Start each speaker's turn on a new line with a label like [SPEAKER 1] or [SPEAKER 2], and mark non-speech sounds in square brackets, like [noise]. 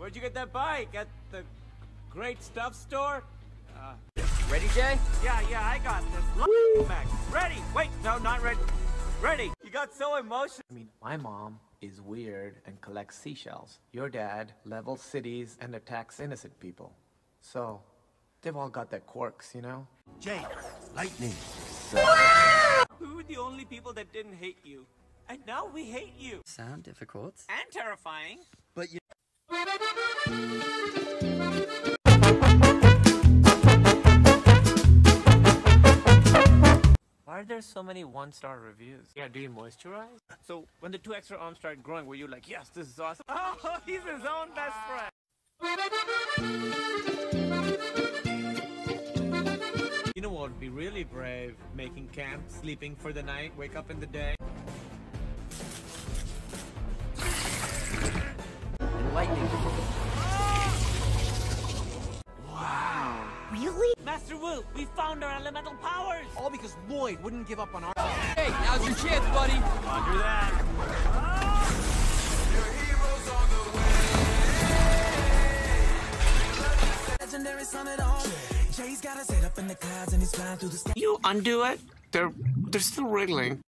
[SPEAKER 1] ya? Where'd you get that bike? At the Great Stuff Store? Uh, ready, Jay? Yeah, yeah, I got this. Max. Ready! Wait, no, not ready. Ready! You got so emotional.
[SPEAKER 2] I mean, my mom is weird and collects seashells. Your dad levels cities and attacks innocent people. So, they've all got their quirks, you know?
[SPEAKER 3] Jay, lightning.
[SPEAKER 1] We were the only people that didn't hate you. And now we hate you.
[SPEAKER 4] Sound difficult?
[SPEAKER 1] And terrifying.
[SPEAKER 3] But you.
[SPEAKER 1] Why are there so many one-star reviews? Yeah, do you moisturize? So when the two extra arms started growing, were you like, yes, this is awesome? [laughs] Oh, he's his own best friend. You know what would be really brave? Making camp, sleeping for the night, wake up in the day.
[SPEAKER 4] Lightning.
[SPEAKER 1] Really? Master Wu, we found our elemental powers!
[SPEAKER 5] All because Lloyd wouldn't give up on our.
[SPEAKER 4] Hey, now's your chance, buddy.
[SPEAKER 1] Under that.
[SPEAKER 6] Legendary summit on. Jay's got us head up in the clouds and he's flying through the sky.
[SPEAKER 1] You undo it, they're they're still wriggling.